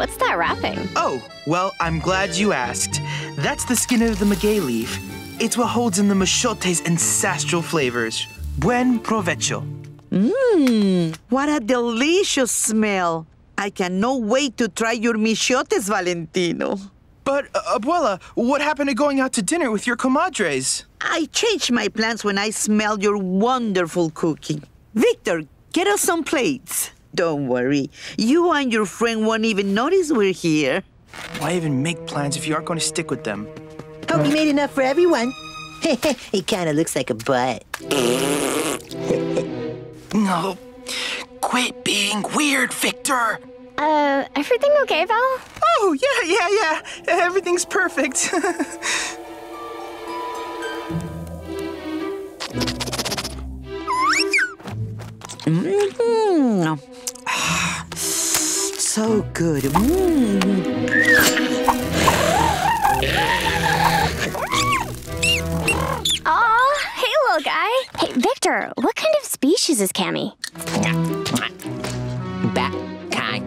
What's that wrapping? Oh, well, I'm glad you asked. That's the skin of the maguey leaf. It's what holds in the mixiote's ancestral flavors. Buen provecho. Mmm, what a delicious smell. I cannot wait to try your mixiotes, Valentino. But, uh, Abuela, what happened to going out to dinner with your comadres? I changed my plans when I smelled your wonderful cooking. Victor, get us some plates. Don't worry, you and your friend won't even notice we're here. Why even make plans if you aren't going to stick with them? Hope you made enough for everyone. it kind of looks like a butt. No. Quit being weird, Victor. Uh, everything okay, Val? Oh, yeah, yeah, yeah. Everything's perfect. So good. Mmm. Aw, hey, little guy. Hey, Victor, what kind of species is Cammy? Bat kind.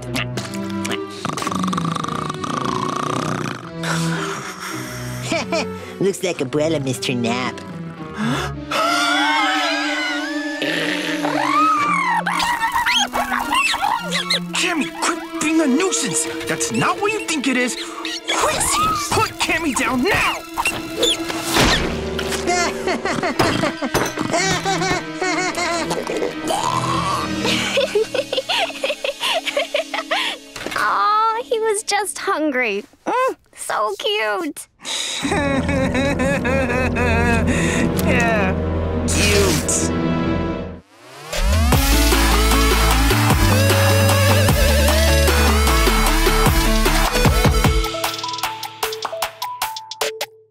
Looks like a missed her nap. nuisance. That's not what you think it is. Quincy, put Cammy down now. Aw, he was just hungry. Mm, so cute. yeah.